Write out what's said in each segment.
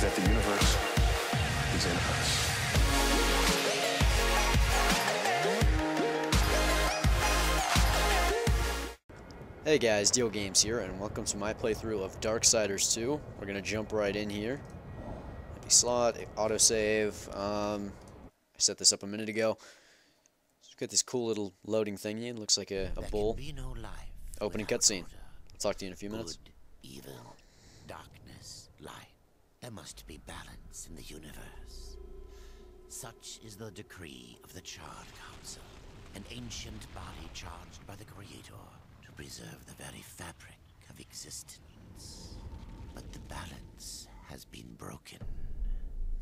is that the universe is in us. Hey guys, Diehl Games here, and welcome to my playthrough of Darksiders 2. We're gonna jump right in here. Empty slot, autosave. Um, I set this up a minute ago. It's got this cool little loading thingy. It looks like a, a There bull. no Opening cutscene. I'll talk to you in a few minutes. Good, evil, darkness, light. There must be balance in the universe. Such is the decree of the Charred Council, an ancient body charged by the Creator to preserve the very fabric of existence. But the balance has been broken.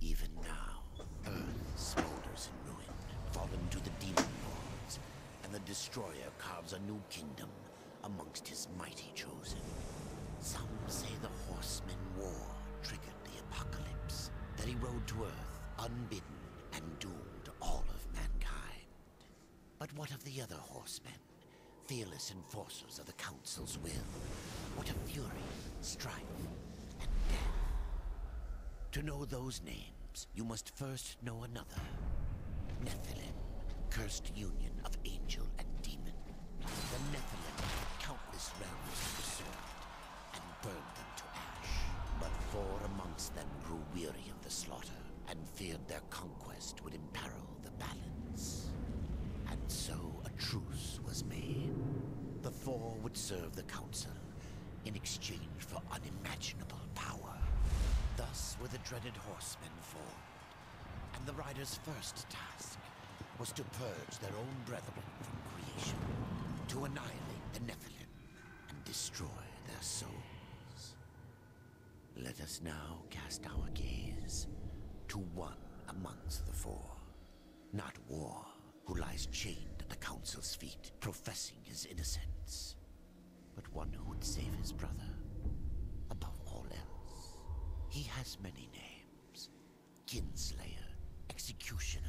Even now, Earth smolders in ruin, fallen to the demon lords, and the Destroyer carves a new kingdom amongst his mighty chosen. Some say the Horsemen War triggered apocalypse, that he rode to Earth unbidden and doomed all of mankind. But what of the other horsemen? Fearless enforcers of the Council's will. What of fury, strife, and death? To know those names, you must first know another. Nephilim, cursed union of angel and demon. The Nephilim weary of the slaughter and feared their conquest would imperil the balance. And so a truce was made. The four would serve the council in exchange for unimaginable power. Thus were the dreaded horsemen formed. And the riders' first task was to purge their own brethren from creation, to annihilate the Nephilim and destroy their souls. Let us now cast our gaze to one amongst the four. Not War, who lies chained at the Council's feet, professing his innocence, but one who would save his brother above all else. He has many names Kinslayer, Executioner,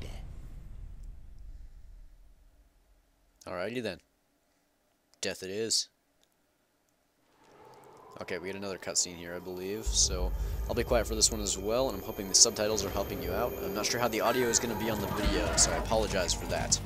Death. Alrighty then. Death it is. Okay, we get another cutscene here, I believe, so I'll be quiet for this one as well, and I'm hoping the subtitles are helping you out. I'm not sure how the audio is going to be on the video, so I apologize for that.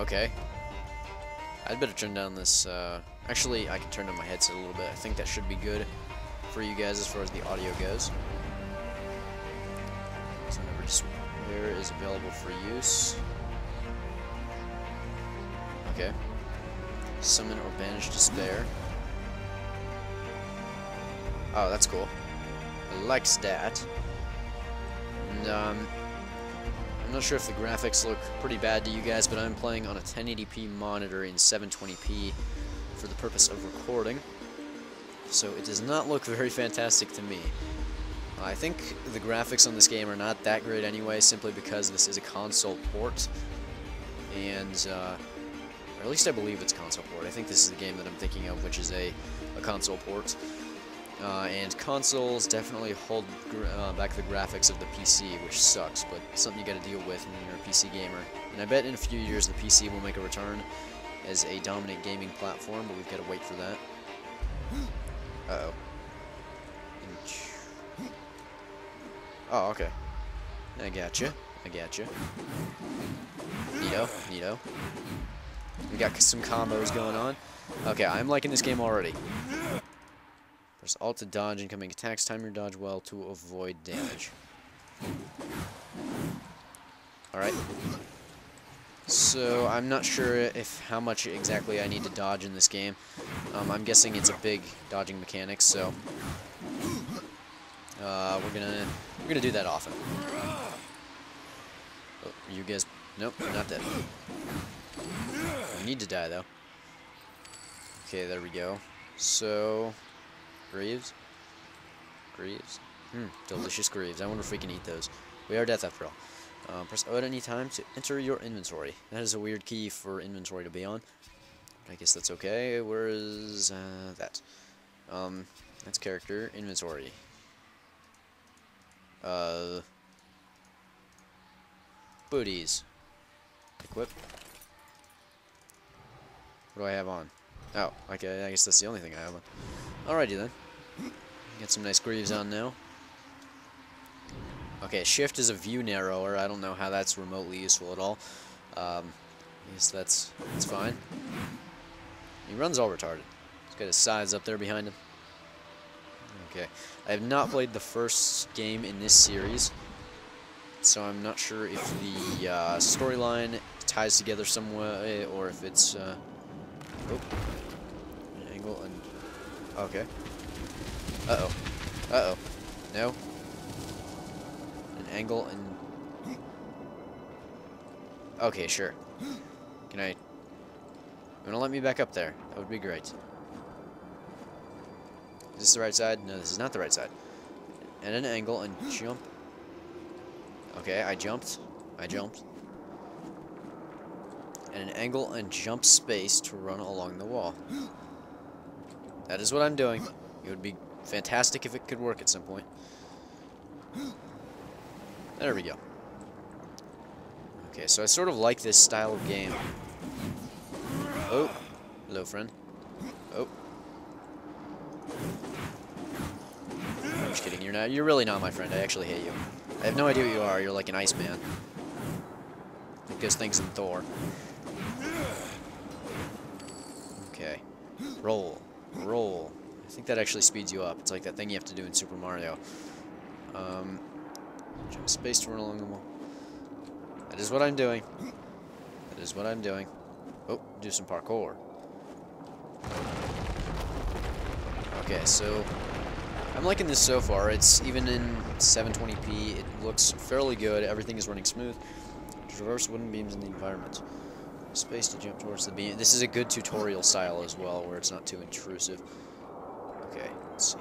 Okay. I'd better turn down this, uh, actually, I can turn down my headset a little bit. I think that should be good for you guys as far as the audio goes. So number just where is available for use. Okay. Summon or banish despair. Oh, that's cool. I likes that. And, um, I'm not sure if the graphics look pretty bad to you guys, but I'm playing on a 1080p monitor in 720p for the purpose of recording. So it does not look very fantastic to me. I think the graphics on this game are not that great anyway, simply because this is a console port. And, uh, or at least I believe it's console port. I think this is the game that I'm thinking of, which is a, a console port. Uh, and consoles definitely hold uh, back the graphics of the PC, which sucks, but something you gotta deal with when you're a PC gamer. And I bet in a few years the PC will make a return as a dominant gaming platform, but we've gotta wait for that. Uh-oh. Oh, okay. I gotcha. I gotcha. Neato, neato. We got some combos going on. Okay, I'm liking this game already. Press Alt to dodge incoming attacks. Time your dodge well to avoid damage. Alright. So, I'm not sure if how much exactly I need to dodge in this game. Um, I'm guessing it's a big dodging mechanic, so... Uh, we're gonna we're gonna do that often. Oh, you guys, nope, not dead. I need to die though. Okay, there we go. So, Greaves, Greaves, hmm, delicious Greaves. I wonder if we can eat those. We are death after all. Um, press O at any time to enter your inventory. That is a weird key for inventory to be on. I guess that's okay. Where is uh, that? Um, that's character inventory. Uh, booties. Equip. What do I have on? Oh, okay, I guess that's the only thing I have on. Alrighty then. Get some nice greaves on now. Okay, shift is a view narrower. I don't know how that's remotely useful at all. Um, I guess that's, that's fine. He runs all retarded. He's got his scythes up there behind him. Okay. I have not played the first game in this series, so I'm not sure if the uh, storyline ties together some way, or if it's... Uh, oh. An angle and... Okay. Uh-oh. Uh-oh. No. An angle and... Okay, sure. Can I... You wanna let me back up there? That would be great. Is this the right side? No, this is not the right side. And an angle and jump. Okay, I jumped. I jumped. And an angle and jump space to run along the wall. That is what I'm doing. It would be fantastic if it could work at some point. There we go. Okay, so I sort of like this style of game. Oh, hello friend. Oh. I'm just kidding. You're not. You're really not my friend. I actually hate you. I have no idea who you are. You're like an Iceman. Like those things in Thor. Okay. Roll. Roll. I think that actually speeds you up. It's like that thing you have to do in Super Mario. Um, jump space to run along the wall. That is what I'm doing. That is what I'm doing. Oh, do some parkour. Okay, so I'm liking this so far. It's even in 720p. It looks fairly good. Everything is running smooth. Traverse wooden beams in the environment. Space to jump towards the beam. This is a good tutorial style as well, where it's not too intrusive. Okay, let's see.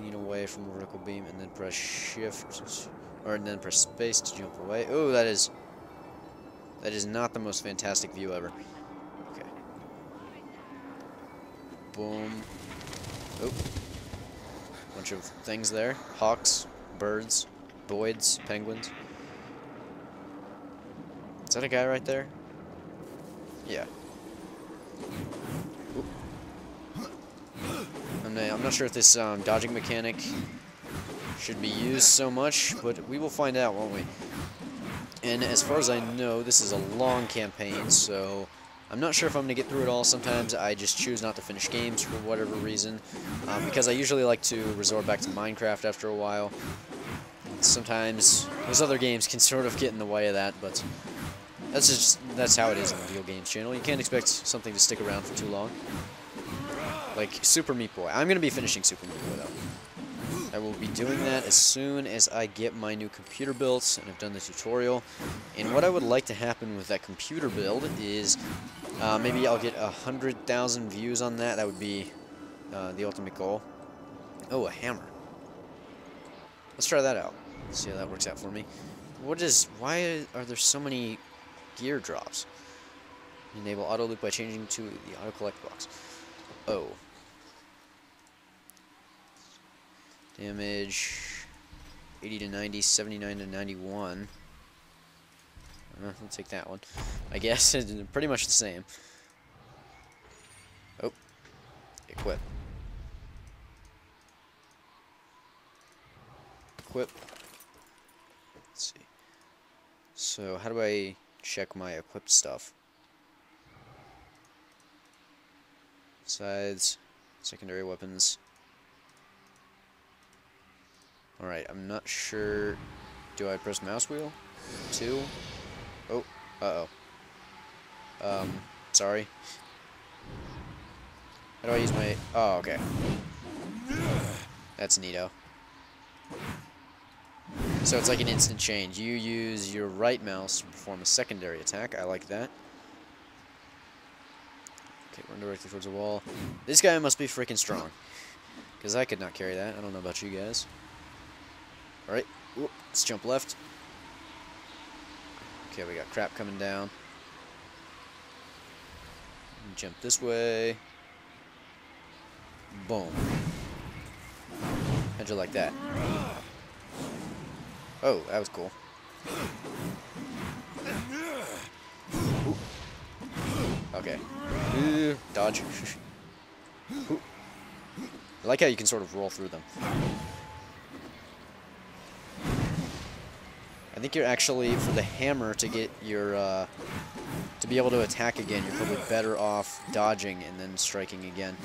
Lean away from the vertical beam and then press shift, or and then press space to jump away. Oh, that is, that is not the most fantastic view ever. Okay. Boom. Oh. Bunch of things there. Hawks, birds, boids, penguins. Is that a guy right there? Yeah. I'm not, I'm not sure if this um, dodging mechanic should be used so much, but we will find out, won't we? And as far as I know, this is a long campaign, so I'm not sure if I'm going to get through it all. Sometimes I just choose not to finish games for whatever reason, um, because I usually like to resort back to Minecraft after a while. Sometimes those other games can sort of get in the way of that, but that's just that's how it is on the Video Games channel. You can't expect something to stick around for too long. Like Super Meat Boy. I'm going to be finishing Super Meat Boy, though. I will be doing that as soon as I get my new computer built and I've done the tutorial. And what I would like to happen with that computer build is uh, maybe I'll get a 100,000 views on that. That would be uh, the ultimate goal. Oh, a hammer. Let's try that out. See how that works out for me. What is... Why are there so many gear drops? Enable auto loop by changing to the auto collect box. Oh. Damage 80 to 90, 79 to 91. Uh, I'll take that one. I guess it's pretty much the same. Oh. Equip. Equip. Let's see. So, how do I check my equipped stuff? Scythes, secondary weapons. Alright, I'm not sure. Do I press mouse wheel? Two. Oh, uh-oh. Um, sorry. How do I use my... Oh, okay. That's neato. So it's like an instant change. You use your right mouse to perform a secondary attack. I like that. Okay, run directly towards the wall. This guy must be freaking strong. Because I could not carry that. I don't know about you guys. Alright, let's jump left. Okay, we got crap coming down. Jump this way. Boom. How'd you like that? Oh, that was cool. Okay. Dodge. I like how you can sort of roll through them. I think you're actually, for the hammer to get your, uh, to be able to attack again, you're probably better off dodging and then striking again.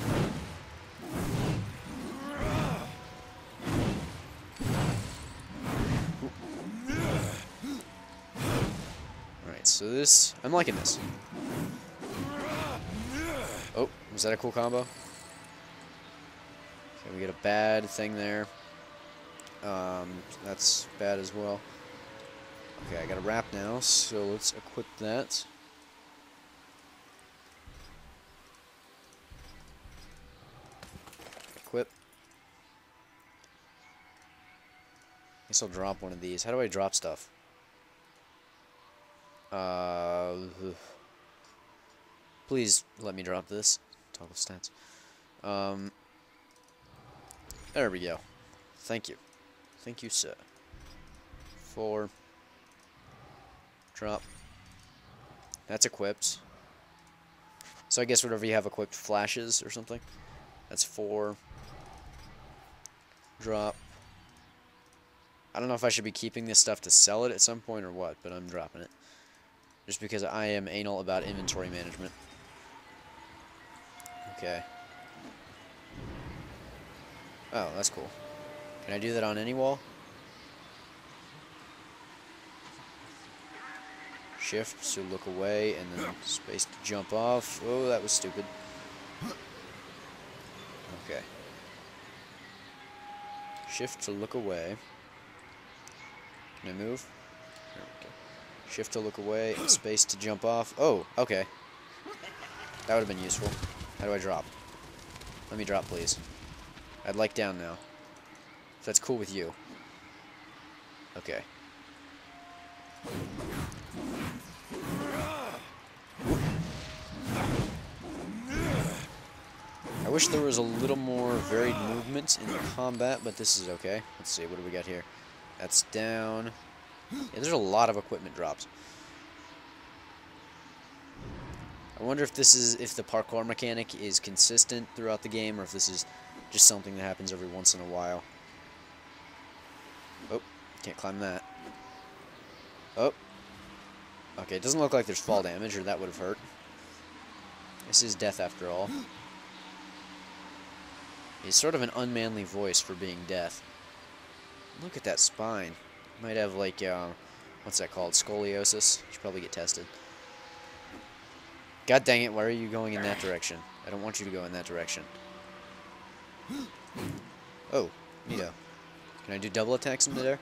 This, I'm liking this. Oh, was that a cool combo? Okay, we get a bad thing there. Um, that's bad as well. Okay, I got a wrap now, so let's equip that. Equip. I guess I'll drop one of these. How do I drop stuff? Uh, please let me drop this. Toggle stats. Um, there we go. Thank you. Thank you, sir. Four. Drop. That's equipped. So I guess whatever you have equipped flashes or something. That's four. Drop. I don't know if I should be keeping this stuff to sell it at some point or what, but I'm dropping it. Just because I am anal about inventory management. Okay. Oh, that's cool. Can I do that on any wall? Shift to look away, and then space to jump off. Oh, that was stupid. Okay. Shift to look away. Can I move? There we go. Shift to look away, space to jump off. Oh, okay. That would have been useful. How do I drop? Let me drop, please. I'd like down now. If that's cool with you. Okay. I wish there was a little more varied movement in the combat, but this is okay. Let's see, what do we got here? That's down. Yeah, there's a lot of equipment drops. I wonder if this is if the parkour mechanic is consistent throughout the game, or if this is just something that happens every once in a while. Oh, can't climb that. Oh. Okay, it doesn't look like there's fall damage, or that would have hurt. This is death after all. He's sort of an unmanly voice for being death. Look at that spine. Might have like, uh, what's that called? Scoliosis. Should probably get tested. God dang it, why are you going in that direction? I don't want you to go in that direction. Oh, neato. Can I do double attacks into there?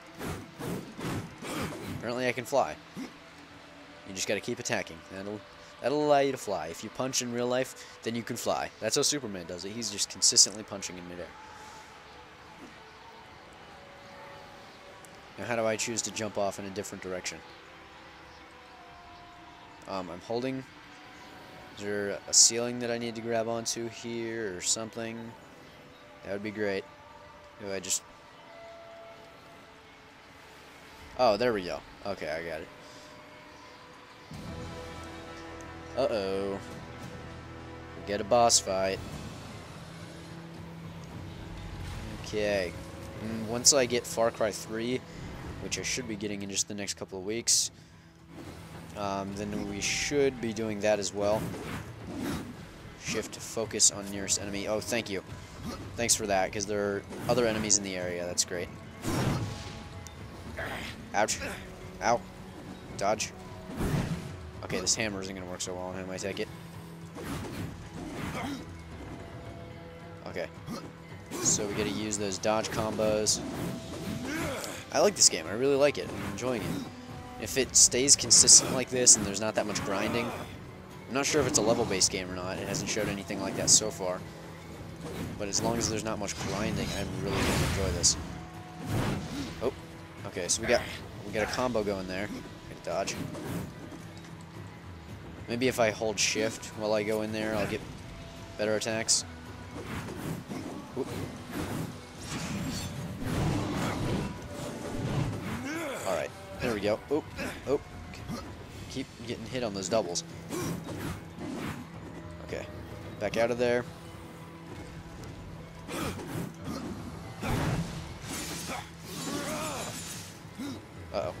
Apparently I can fly. You just gotta keep attacking. That'll that'll allow you to fly. If you punch in real life, then you can fly. That's how Superman does it. He's just consistently punching in midair. Now how do I choose to jump off in a different direction? Um, I'm holding is there a ceiling that I need to grab onto here or something? That would be great. Do I just... Oh, there we go. Okay, I got it. Uh-oh. We get a boss fight. Okay. And once I get Far Cry 3, which I should be getting in just the next couple of weeks, um, then we should be doing that as well. Shift to focus on nearest enemy. Oh, thank you. Thanks for that, because there are other enemies in the area. That's great. Ouch. Ow. Dodge. Okay, this hammer isn't going to work so well on him, I take it. Okay. So we got to use those dodge combos. I like this game. I really like it. I'm enjoying it. If it stays consistent like this and there's not that much grinding, I'm not sure if it's a level-based game or not. It hasn't showed anything like that so far. But as long as there's not much grinding, I'm really going to enjoy this. Oh, okay. So we got we got a combo going there. Dodge. Maybe if I hold shift while I go in there, I'll get better attacks. There we go. Oh, oh. Keep getting hit on those doubles. Okay, back out of there. Uh-oh.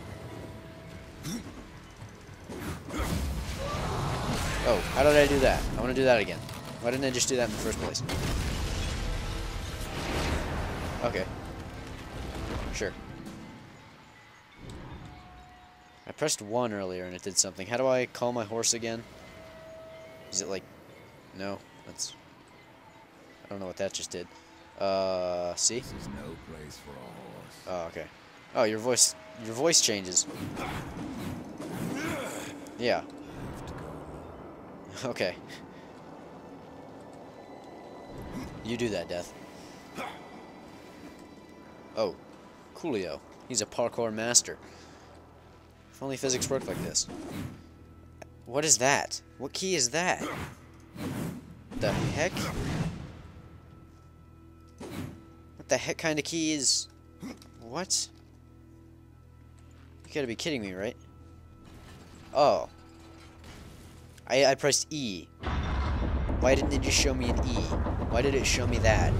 Oh, how did I do that? I want to do that again. Why didn't I just do that in the first place? Okay. Sure. I pressed 1 earlier and it did something. How do I call my horse again? Is it like... No, that's... I don't know what that just did. Uh, see? This is no place for a horse. Oh, okay. Oh, your voice... Your voice changes. Yeah. Have to go. Okay. You do that, Death. Oh. Coolio. He's a parkour master. Only physics worked like this. What is that? What key is that? The heck? What the heck kind of key is... What? You gotta be kidding me, right? Oh. I, I pressed E. Why didn't it just show me an E? Why did it show me that?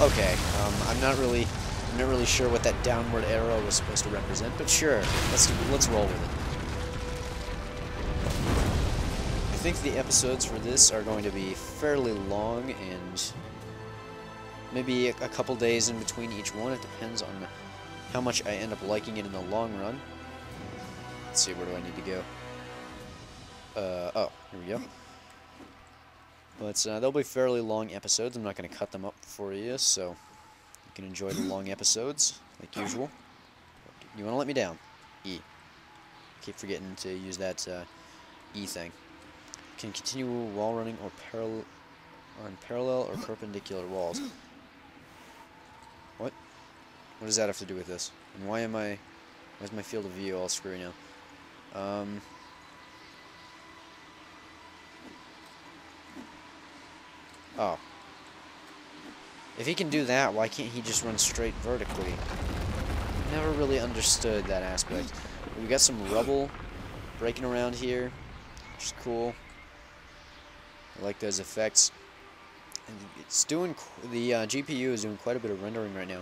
Okay, um, I'm not really, I'm not really sure what that downward arrow was supposed to represent, but sure, let's let's roll with it. I think the episodes for this are going to be fairly long, and maybe a, a couple days in between each one. It depends on how much I end up liking it in the long run. Let's see, where do I need to go? Uh, oh, here we go. But uh, they'll be fairly long episodes. I'm not going to cut them up for you, so can enjoy the long episodes, like usual. You want to let me down? E. Keep forgetting to use that uh, E thing. Can continue wall running or parallel on parallel or perpendicular walls. What? What does that have to do with this? And why am I... Why is my field of view all screwy now? Um... Oh. If he can do that, why can't he just run straight vertically? Never really understood that aspect. We got some rubble breaking around here, which is cool. I like those effects. And it's doing the uh, GPU is doing quite a bit of rendering right now,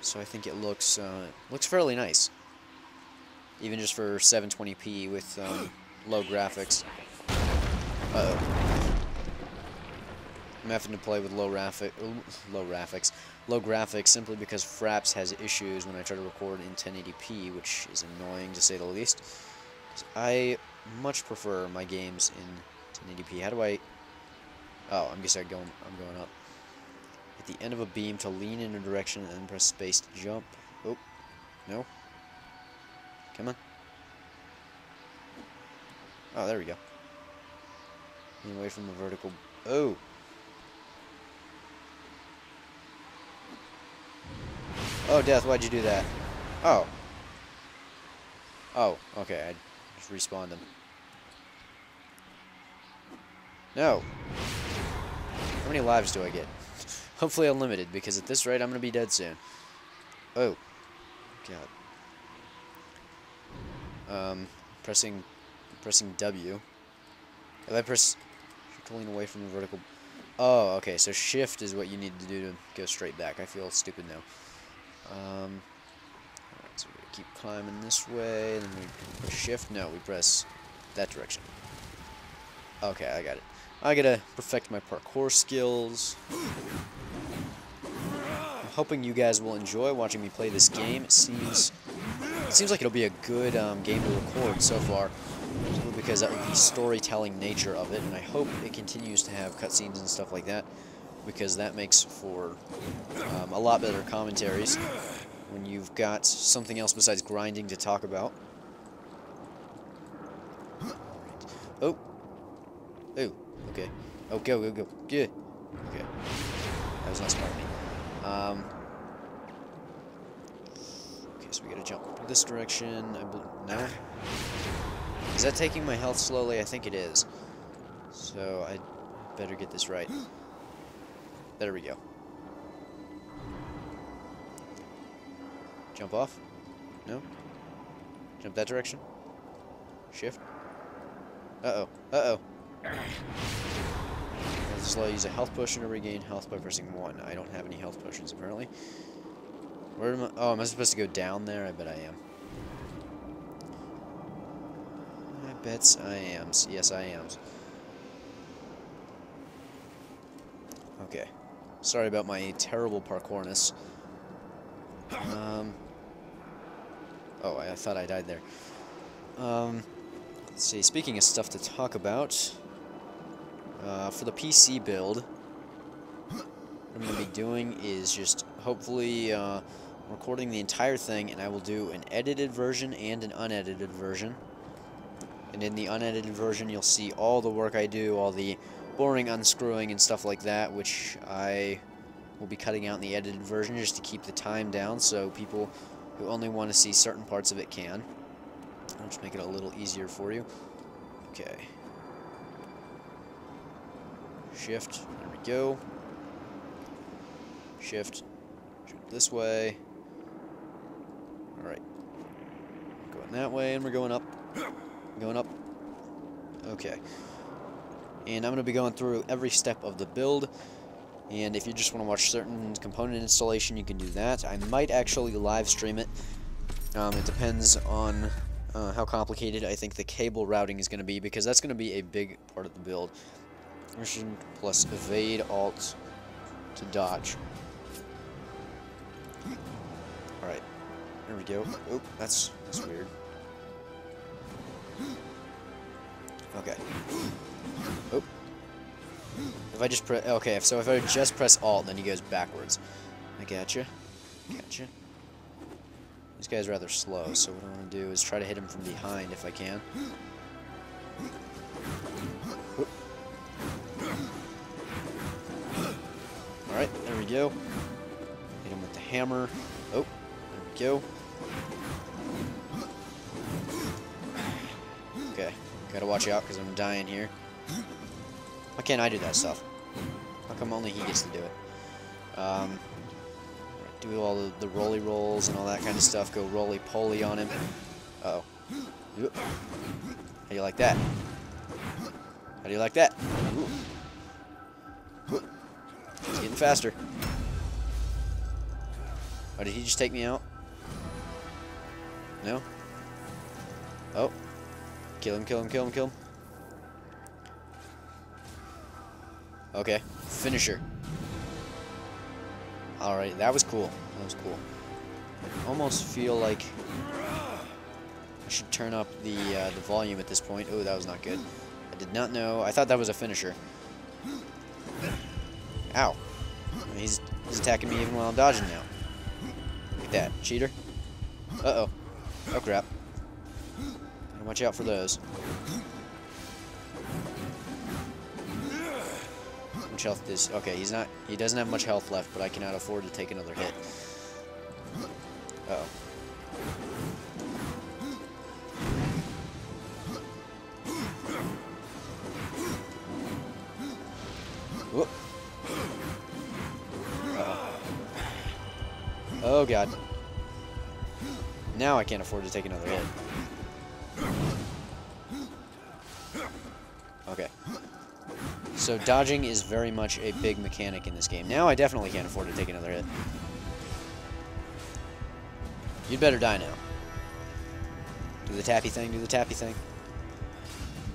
so I think it looks uh, looks fairly nice, even just for 720p with um, low graphics. Uh oh. I'm having to play with low graphic, low graphics, low graphics simply because Fraps has issues when I try to record in 1080p, which is annoying to say the least. I much prefer my games in 1080p. How do I? Oh, I'm I'm going. I'm going up. At the end of a beam to lean in a direction and then press space to jump. Oh, no. Come on. Oh, there we go. Away from the vertical. Oh. Oh, Death, why'd you do that? Oh. Oh, okay, I just respawned him. No. How many lives do I get? Hopefully unlimited, because at this rate I'm going to be dead soon. Oh. God. Um, pressing, pressing W. If I press, pulling away from the vertical... Oh, okay, so shift is what you need to do to go straight back. I feel stupid now. Um, so we keep climbing this way, then we shift. No, we press that direction. Okay, I got it. I gotta perfect my parkour skills. I'm hoping you guys will enjoy watching me play this game. It seems it seems like it'll be a good um, game to record so far, because of the storytelling nature of it, and I hope it continues to have cutscenes and stuff like that, because that makes for um, a lot better commentaries when you've got something else besides grinding to talk about. Oh. Oh. Okay. Oh, go, go, go. Good. Okay. That was not smart of me. Um. Okay, so we gotta jump this direction. I no? Is that taking my health slowly? I think it is. So, I better get this right. There we go. Jump off? No? Jump that direction? Shift? Uh-oh. Uh-oh. This is use a health potion to regain health by pressing 1. I don't have any health potions, apparently. Where am I? Oh, am I supposed to go down there? I bet I am. I bets I am. Yes, I am. Okay. Sorry about my terrible parkourness. Um... Oh, I, thought I died there. Um... Let's see, speaking of stuff to talk about, uh, for the PC build, what I'm going to be doing is just hopefully uh, recording the entire thing, and I will do an edited version and an unedited version. And in the unedited version, you'll see all the work I do, all the boring unscrewing and stuff like that, which I will be cutting out in the edited version just to keep the time down so people who only want to see certain parts of it can. I'll just make it a little easier for you. Okay. Shift. There we go. Shift. Jump this way. Alright. Going that way, and we're going up. Going up. Okay. And I'm going to be going through every step of the build. And if you just want to watch certain component installation, you can do that. I might actually live stream it. Um, it depends on uh, how complicated I think the cable routing is going to be, because that's going to be a big part of the build. Mission plus evade alt to dodge. Alright, there we go. Oh, that's, that's weird. Okay. Oh. If I just press, okay, if so if I just press alt, then he goes backwards. I gotcha. Gotcha. This guy's rather slow, so what I want to do is try to hit him from behind if I can. Alright, there we go. Hit him with the hammer. Oh, there we go. Okay, gotta watch out because I'm dying here. Why can't I do that stuff? How come only he gets to do it? Um, do all the, the roly rolls and all that kind of stuff. Go roly poly on him. Uh oh. How do you like that? How do you like that? Ooh. He's getting faster. Why did he just take me out? No? Oh. Kill him, kill him, kill him, kill him. Okay. Finisher. Alright, that was cool. That was cool. I almost feel like I should turn up the uh, the volume at this point. Oh, that was not good. I did not know. I thought that was a finisher. Ow. He's, he's attacking me even while I'm dodging now. Look at that. Cheater. Uh-oh. Oh, crap. Watch out for those. much health does... Okay, he's not... He doesn't have much health left, but I cannot afford to take another hit. Uh oh Whoop. Uh oh Oh, God. Now I can't afford to take another hit. So dodging is very much a big mechanic in this game. Now I definitely can't afford to take another hit. You'd better die now. Do the tappy thing, do the tappy thing.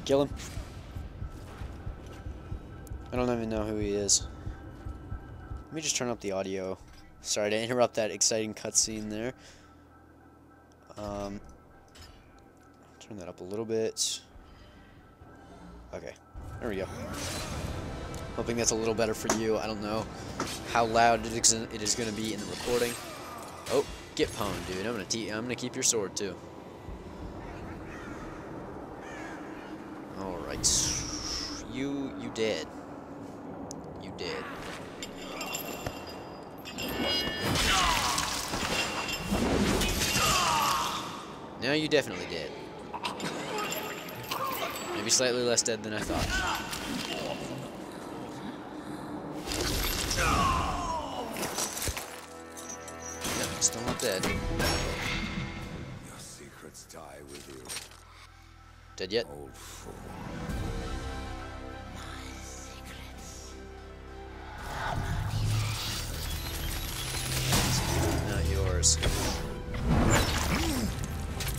Kill him. I don't even know who he is. Let me just turn up the audio Sorry to interrupt that exciting cutscene there. Um, turn that up a little bit. Okay, there we go. Hoping that's a little better for you. I don't know how loud it is, it is going to be in the recording. Oh, get pwned, dude. I'm gonna I'm gonna keep your sword too. All right, you you dead. You dead. Now you definitely did. Maybe slightly less dead than I thought. Still not dead. Your secrets die with you, Dead yet? old fool. Not yours.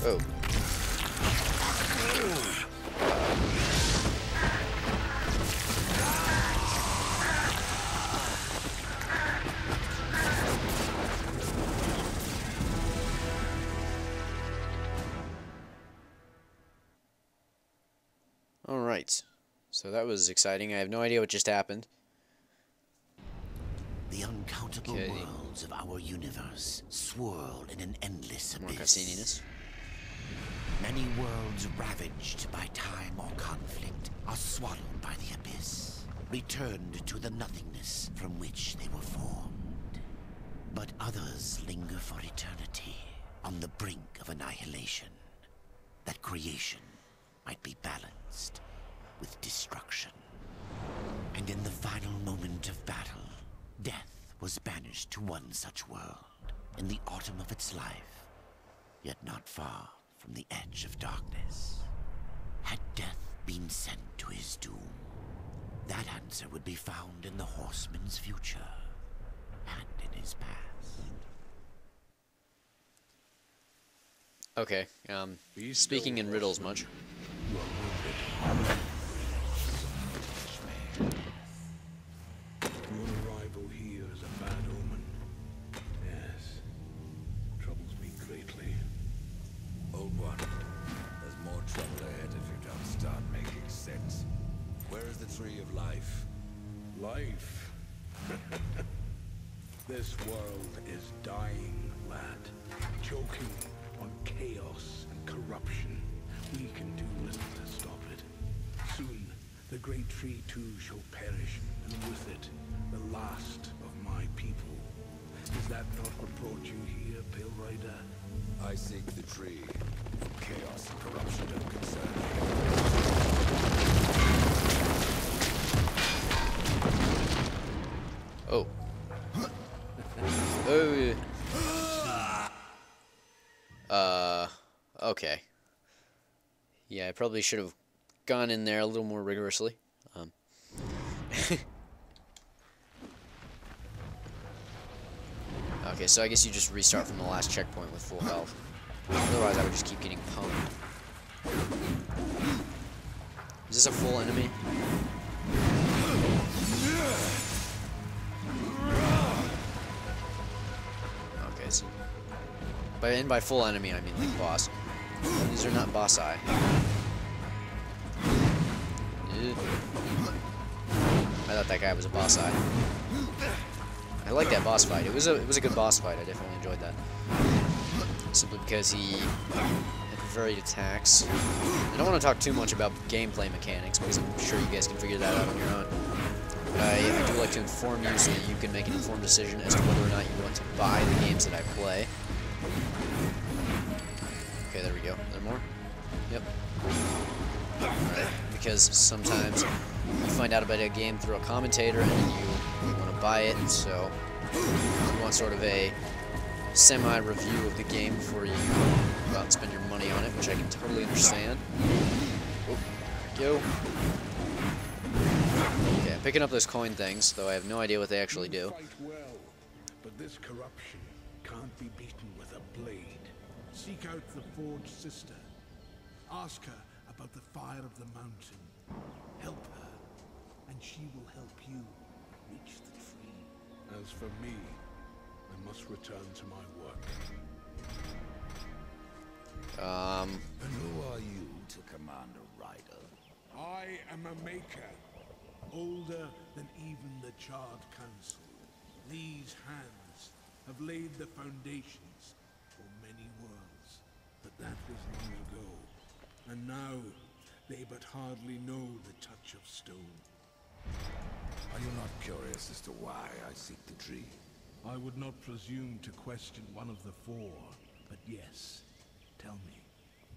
Oh. So that was exciting. I have no idea what just happened. The uncountable Okay. worlds of our universe swirl in an endless More abyss. Many worlds ravaged by time or conflict are swallowed by the abyss, returned to the nothingness from which they were formed. But others linger for eternity on the brink of annihilation, that creation might be balanced with destruction. And in the final moment of battle, death was banished to one such world in the autumn of its life, yet not far from the edge of darkness. Had death been sent to his doom, that answer would be found in the horseman's future and in his past. Okay, um, speaking in riddles much. I probably should have gone in there a little more rigorously. Um. okay, so I guess you just restart from the last checkpoint with full health. Otherwise, I would just keep getting pwned. Is this a full enemy? Okay, so by and by full enemy, I mean like boss. These are not bossi. I thought that guy was a bossi. I like that boss fight. It was a it was a good boss fight. I definitely enjoyed that. Simply because he had varied attacks. I don't want to talk too much about gameplay mechanics because I'm sure you guys can figure that out on your own. But I, I do like to inform you so that you can make an informed decision as to whether or not you want to buy the games that I play. Okay, there we go. There more? Yep. Alright, because sometimes you find out about a game through a commentator and you, want to buy it, so you want sort of a semi-review of the game before you go out and spend your money on it, which I can totally understand. Oh, go. Okay, I'm picking up those coin things, though I have no idea what they actually do. Well, but this corruption can't be beaten with a blade. Seek out the Forge Sister. Ask her about the fire of the mountain. Help her, and she will help you reach the tree. As for me, I must return to my work. Um, And who are you to command a rider? I am a maker, older than even the Charred Council. These hands have laid the foundations for many worlds, but that was long ago. And now, they but hardly know the touch of stone. Are you not curious as to why I seek the tree? I would not presume to question one of the four, but yes, tell me.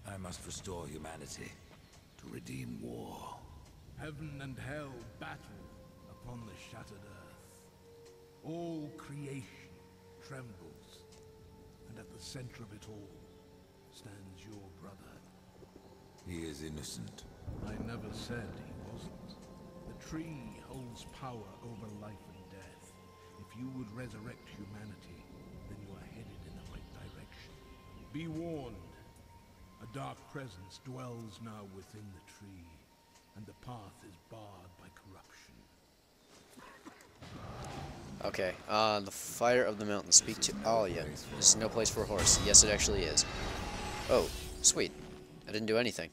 I must restore humanity to redeem war. Heaven and hell battle upon the shattered earth. All creation trembles, and at the center of it all stands your brother. He is innocent. I never said he wasn't. The tree holds power over life and death. If you would resurrect humanity, then you are headed in the right direction. Be warned. A dark presence dwells now within the tree, and the path is barred by corruption. okay. Uh, the fire of the mountain. Speak to Alya. This is no place for a horse. Yes, it actually is. Oh, sweet. I didn't do anything.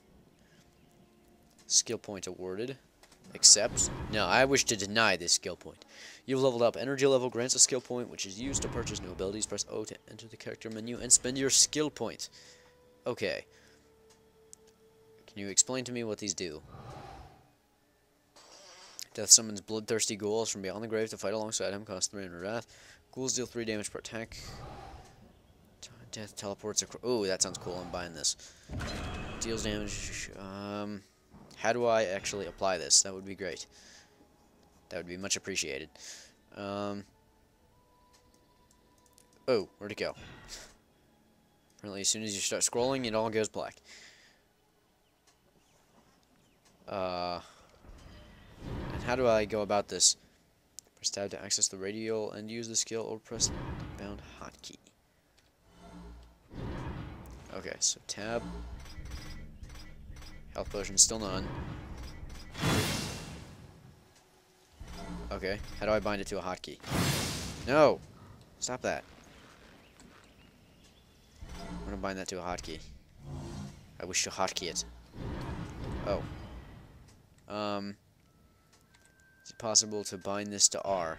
Skill point awarded. Accept. No, I wish to deny this skill point. You've leveled up. Energy level grants a skill point, which is used to purchase new abilities. Press O to enter the character menu and spend your skill point. Okay. Can you explain to me what these do? Death summons bloodthirsty ghouls from beyond the grave to fight alongside him, cost 300 wrath. Ghouls deal 3 damage per attack. Death teleports across. Oh, that sounds cool. I'm buying this. Deals damage. Um, how do I actually apply this? That would be great. That would be much appreciated. Um, oh, where'd it go? Apparently, as soon as you start scrolling, it all goes black. Uh, and how do I go about this? Press tab to access the radial and use the skill, or press bound hotkey. Okay, so tab. Health potion still none. Okay, how do I bind it to a hotkey? No! Stop that. I'm gonna bind that to a hotkey. I wish to hotkey it. Oh. Um. Is it possible to bind this to R?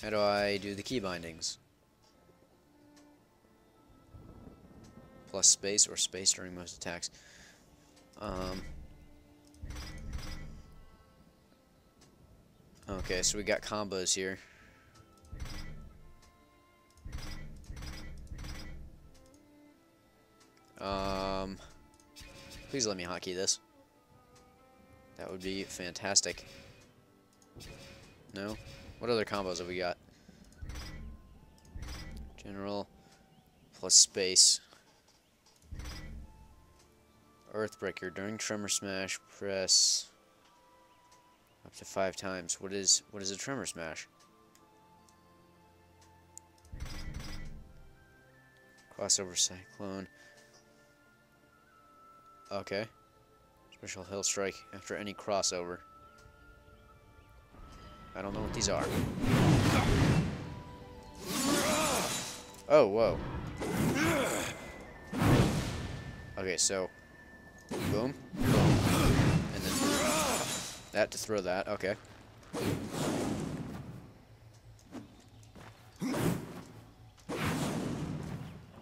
How do I do the key bindings? Plus space or space during most attacks. Um. Okay, so we got combos here. Um, please let me hotkey this. That would be fantastic. No? What other combos have we got? General plus space. Earthbreaker. During Tremor Smash, press up to five times. What is what is a Tremor Smash? Crossover Cyclone. Okay. Special Hill Strike after any crossover. I don't know what these are. Oh, whoa. Okay, so boom, boom, and then that to throw that. Okay.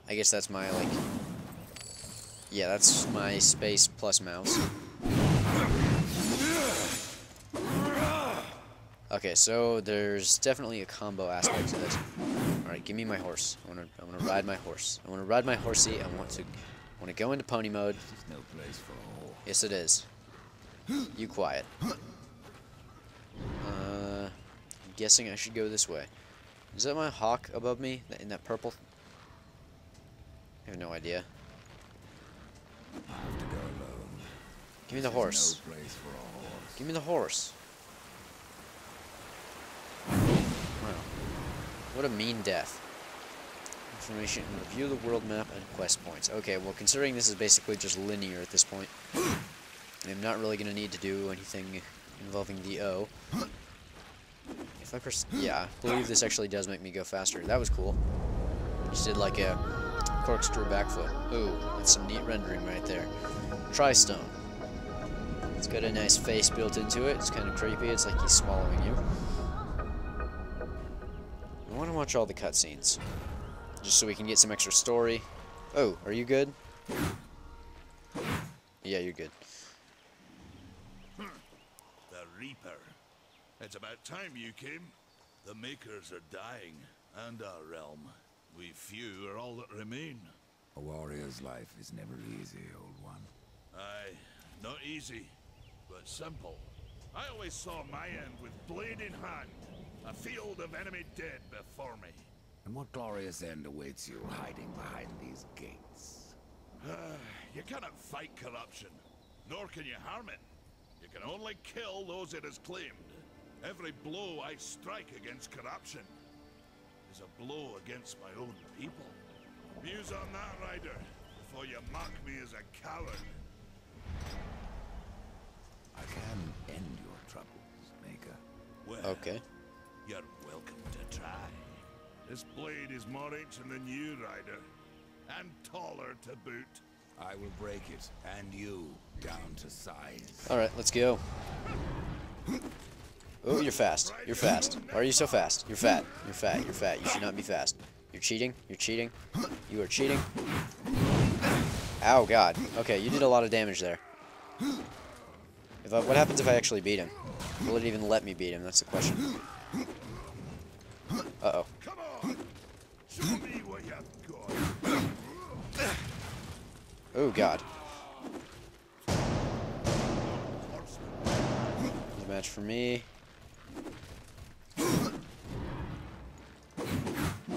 I guess that's my like. Yeah, that's my space plus mouse. Okay, so there's definitely a combo aspect to this. All right, give me my horse. I want to. I want to ride my horse. I want to ride my horsey. I want to. I want to go into pony mode. There's no place for a. Yes, it is. You quiet. Uh, I'm guessing I should go this way. Is that my hawk above me in that purple? I have no idea. I have to go alone. Give me the horse. No place for a horse. Give me the horse. Wow. What a mean death. Information. And review the world map and quest points. Okay, well, considering this is basically just linear at this point, I'm not really going to need to do anything involving the O. If I press... Yeah, I believe this actually does make me go faster. That was cool. Just did like a corkscrew backflip. Ooh, that's some neat rendering right there. Tri-stone. It's got a nice face built into it. It's kind of creepy. It's like he's swallowing you. I want to watch all the cutscenes. Just so we can get some extra story. Oh, are you good? Yeah, you're good. The Reaper. It's about time you came. The Makers are dying, and our realm. We few are all that remain. A warrior's life is never easy, old one. Aye, not easy, but simple. I always saw my end with blade in hand, a field of enemy dead before me. And what glorious end awaits you hiding behind these gates? Ah, you cannot fight corruption, nor can you harm it. You can only kill those it has claimed. Every blow I strike against corruption is a blow against my own people. Muse on that, Rider, before you mock me as a coward. I can end your troubles, Maker. Well, Okay. you're welcome to try. This blade is more ancient than you, Rider, and taller to boot. I will break it, and you, down to size. Alright, let's go. Oh, you're fast. You're fast. Why are you so fast? You're fat. You're fat. You're fat. You should not be fast. You're cheating. You're cheating. You are cheating. Ow, God. Okay, you did a lot of damage there. If I, what happens if I actually beat him? Will it even let me beat him? That's the question. Uh-oh. Oh, God. A match for me.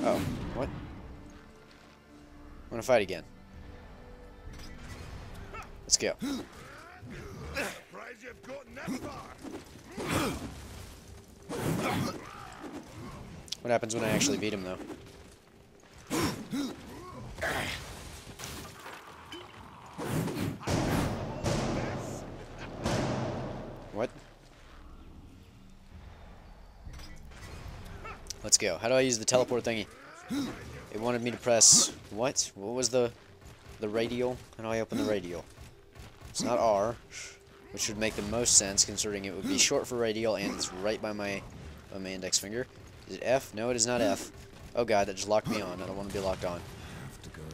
Oh, what? I'm gonna fight again. Let's go. You've gotten that far. What happens when I actually beat him, though? What? Let's go. How do I use the teleport thingy? It wanted me to press... What? What was the... The radial? How do I open the radial? It's not R, which would make the most sense considering it would be short for radial and it's right by my, by my index finger. Is it F? No, it is not F. Oh god, that just locked me on. I don't want to be locked on.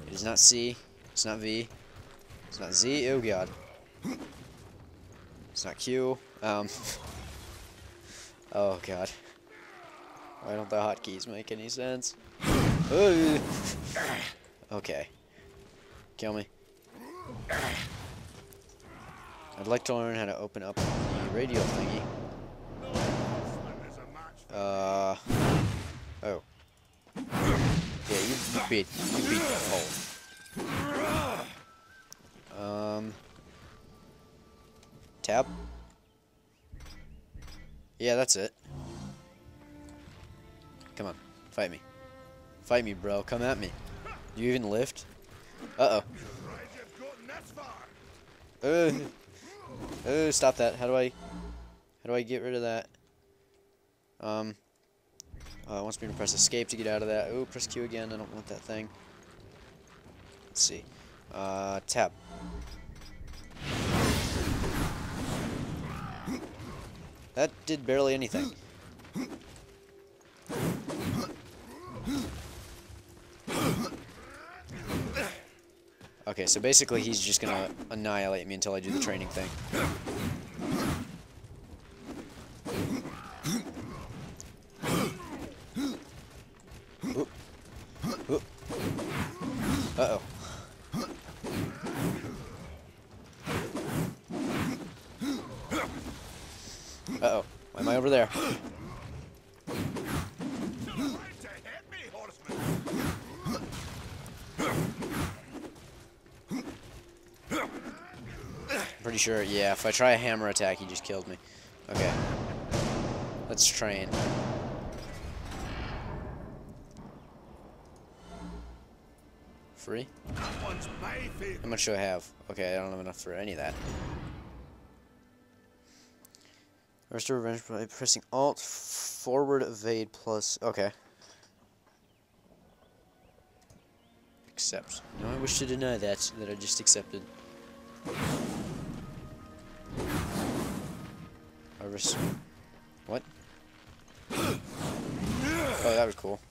It is not C. It's not V. It's not Z. Oh god. It's not Q. Um. Oh god. Why don't the hotkeys make any sense? Okay. Kill me. I'd like to learn how to open up the radio thingy. No Oh. Yeah, you, beat you beat the hole. Um. Tab. Yeah, that's it. Come on, fight me. Fight me, bro. Come at me. You even lift? Uh Surprised you've gotten that far. oh. Uh. Oh, stop that. How do I? How do I get rid of that? Um. Uh, wants me to press escape to get out of that. Oh, press Q again. I don't want that thing. Let's see. Uh, tab. That did barely anything. Okay, so basically he's just gonna annihilate me until I do the training thing. Oop. Oop. Uh-oh. Uh-oh. Why am I over there? Trying to hit me, horseman. Pretty sure, yeah, if I try a hammer attack, he just killed me. Okay. Let's train. Free? How much do I have? Okay, I don't have enough for any of that. Restore revenge by pressing Alt forward evade plus. Okay. Accept. No, I wish to deny that that I just accepted. What? Oh, that was cool.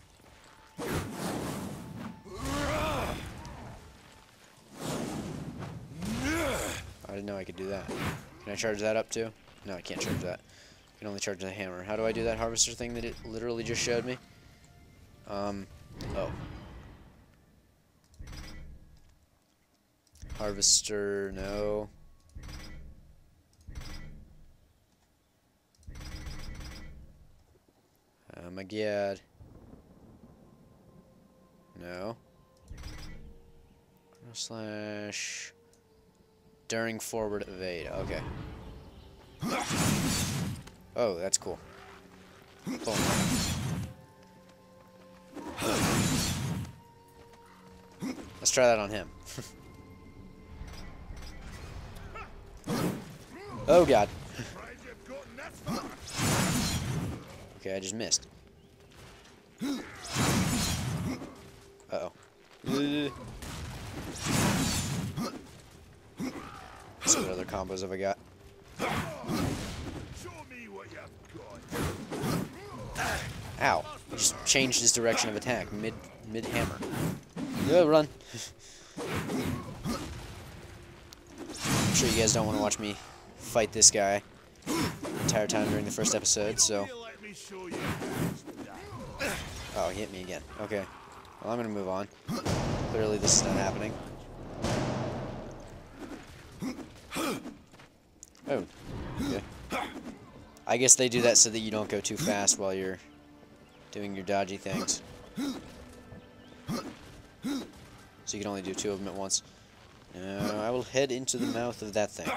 I didn't know I could do that. Can I charge that up too? No, I can't charge that. I can only charge the hammer. How do I do that harvester thing that it literally just showed me? Um, oh. Harvester, no. My god. No. Slash during forward evade. Okay. Oh, that's cool. Boom. Let's try that on him. oh god. Okay, I just missed. Uh. See what other combos have I got. Ow. Just changed his direction of attack mid mid hammer. Go run. I'm sure you guys don't want to watch me fight this guy the entire time during the first episode, so Oh, he hit me again. Okay. Well, I'm gonna move on. Clearly this is not happening. Oh. Okay. I guess they do that so that you don't go too fast while you're doing your dodgy things. So you can only do two of them at once. Now, I will head into the mouth of that thing.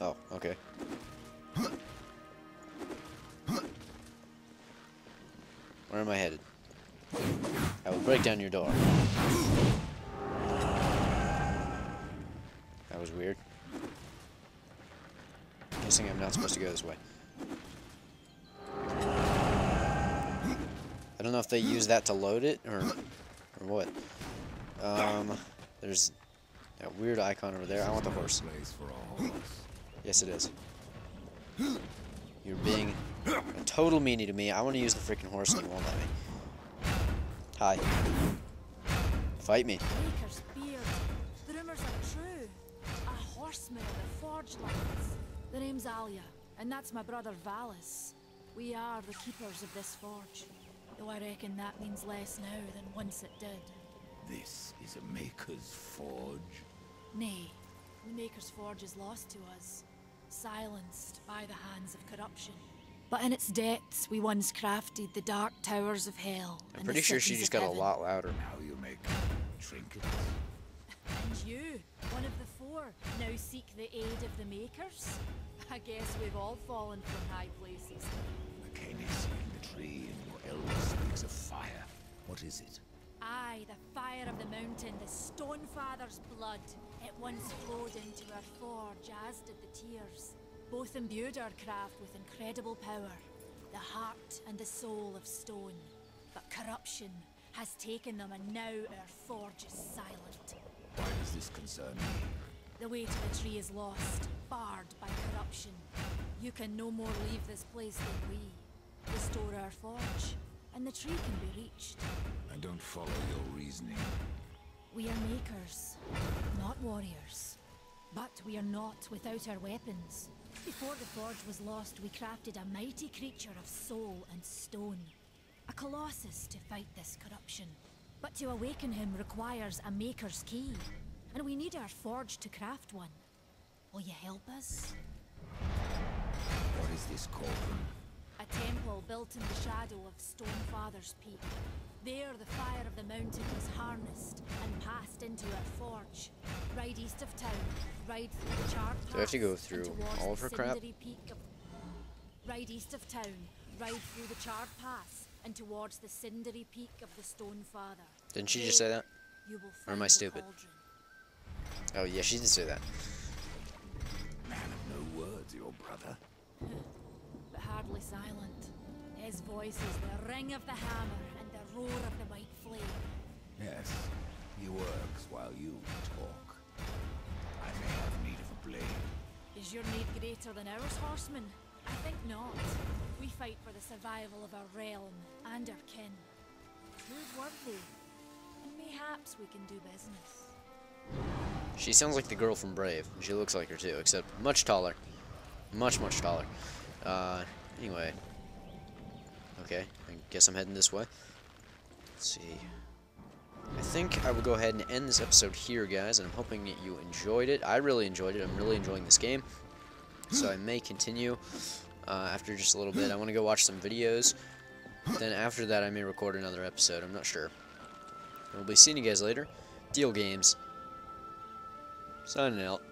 Oh, okay. Where am I headed? I will break down your door. That was weird. Guessing I'm not supposed to go this way. I don't know if they use that to load it or or what. Um, there's that weird icon over there. I want the horse. Place for a horse. Yes, it is. You're being a total meanie to me. I want to use the freaking horse and you won't let me. Hi. Fight me. The rumors are true. A horseman of the Forge lands. The name's Alya, and that's my brother Valus. We are the keepers of this forge. Though I reckon that means less now than once it did. This is a maker's forge. Nay, the Maker's Forge is lost to us, silenced by the hands of corruption. But in its depths, we once crafted the dark towers of hell. I'm pretty sure she just of got a lot louder. Now you make trinkets. And you, one of the four, now seek the aid of the Makers? I guess we've all fallen from high places. The cane is in the tree, and your elder speaks of fire. What is it? Aye, the fire of the mountain, the Stonefather's blood. It once flowed into our forge, as did the tears. Both imbued our craft with incredible power, the heart and the soul of stone. But corruption has taken them, and now our forge is silent. Why does this concern me? The way to the tree is lost, barred by corruption. You can no more leave this place than we. Restore our forge, and the tree can be reached. I don't follow your reasoning. We are makers, not warriors. But we are not without our weapons. Before the forge was lost, we crafted a mighty creature of soul and stone. A colossus to fight this corruption. But to awaken him requires a maker's key. And we need our forge to craft one. Will you help us? What is this cauldron? A temple built in the shadow of Stonefather's Peak. There, the fire of the mountain was harnessed and passed into our forge. Right east of town, right through the charred Do I have to go pass and through towards all the of her crap? cindery Peak of... Right east of town, right through the charred pass and towards the cindery peak of the Stonefather. Didn't she just say that? You will Or am I stupid? Oh, yeah, she did say that. Man of no words, your brother. but hardly silent. His voice is the ring of the hammer and the roar of the white flame. Yes, he works while you talk. I may have need of a blade. Is your need greater than ours, horseman? I think not. We fight for the survival of our realm and our kin. Who's worthy? And mayhaps we can do business. She sounds like the girl from Brave. She looks like her too, except much taller. Much, much taller. Uh, anyway. Okay, I guess I'm heading this way. Let's see. I think I will go ahead and end this episode here, guys, and I'm hoping that you enjoyed it. I really enjoyed it. I'm really enjoying this game. So I may continue uh, after just a little bit. I want to go watch some videos. Then after that, I may record another episode. I'm not sure. We'll be seeing you guys later. Diehl Games. Signing out.